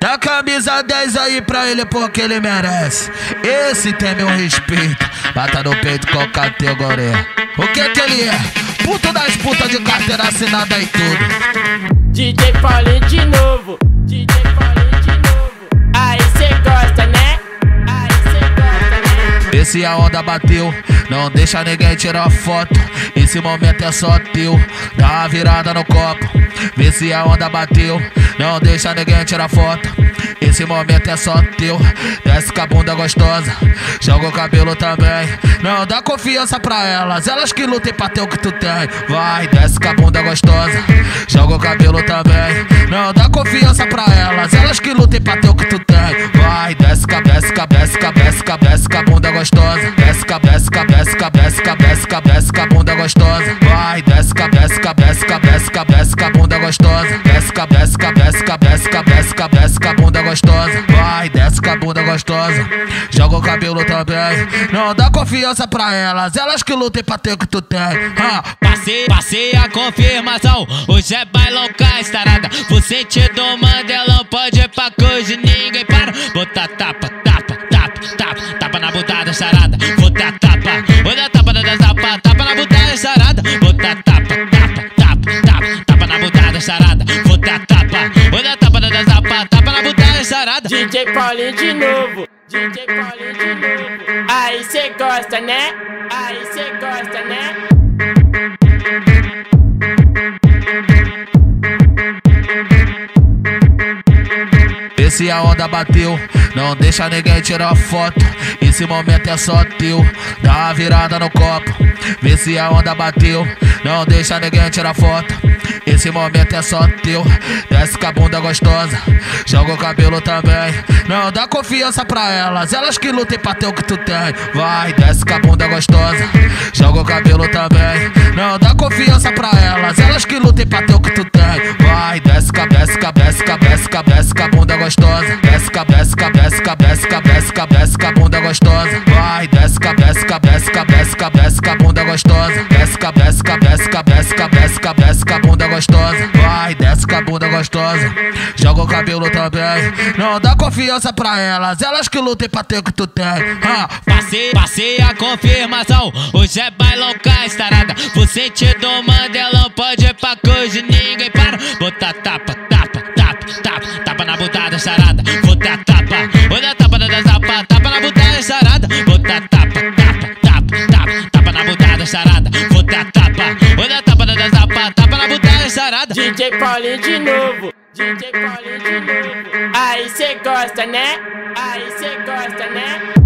Dá camisa 10 aí pra ele porque ele merece. Esse tem meu respeito. Bata no peito com categoria. O que que ele é? Puto das putas de carteira assinada e tudo. DJ Paulinho de novo. DJ Paulinho de novo. Aí cê gosta, né? Aí cê gosta, né? Vê se a onda bateu, não deixa ninguém tirar foto. Esse momento é só teu, dá uma virada no copo. Vê se a onda bateu, não deixa ninguém tirar foto. Esse momento é só teu, desce com a bunda gostosa, joga o cabelo também. Não dá confiança pra elas, elas que lutem pra ter o que tu tem. Vai, desce com a bunda gostosa, joga o cabelo também. Não dá confiança pra elas, elas que lutem pra ter o que tu tem. Vai, desce com a desce com a desce com a bunda gostosa. Desce com a desce com a desce com a bunda gostosa. Vai, desce com a desce com a com a com a bunda gostosa. Desce com a desce com a desce com a bunda gostosa. Vai, desce com a bunda gostosa. Joga o cabelo também. Não dá confiança pra elas, elas que lutem pra ter o que tu tem. Ah, Passei, passei a confirmação. Hoje é bailão a estarada. Você te do mandelão, pode ir pra coisa ninguém para. Botar tapa, tapa, tapa, tapa, tapa na bunda da DJ Paulinho de novo. DJ Paulinho de novo. Aí cê gosta, né? Aí cê gosta, né? Vê se a onda bateu, não deixa ninguém tirar foto. Esse momento é só teu, virada no copo. Vê se a onda bateu, não deixa ninguém tirar foto. Esse momento é só teu, desce com a bunda gostosa, joga o cabelo também. Não dá confiança pra elas, elas que lutem pra ter o que tu tem. Vai, desce com a bunda gostosa, joga o cabelo também. Não dá confiança pra elas, elas que lutem pra ter o que tu tem. Vai, desce com a desce com a desce com a desce desce bunda gostosa. Desce com a desce com a desce desce desce desce com a bunda gostosa. Desce com a desce com a bunda gostosa. Desce com a desce com a desce com a bunda gostosa. Vai, desce com a bunda gostosa. Joga o cabelo também. Não dá confiança pra elas, elas que lutem pra ter o que tu tem. Ah, Passei, passei a confirmação. Hoje é bailão com estarada. Você te do mandelão, pode ir pra coisa ninguém para. Botar tapa, tapa, tapa, tapa, tapa na bunda da charada. Botar tapa, DJ Paulinho de novo. DJ Paulinho de novo. Aí cê gosta, né? Aí cê gosta, né?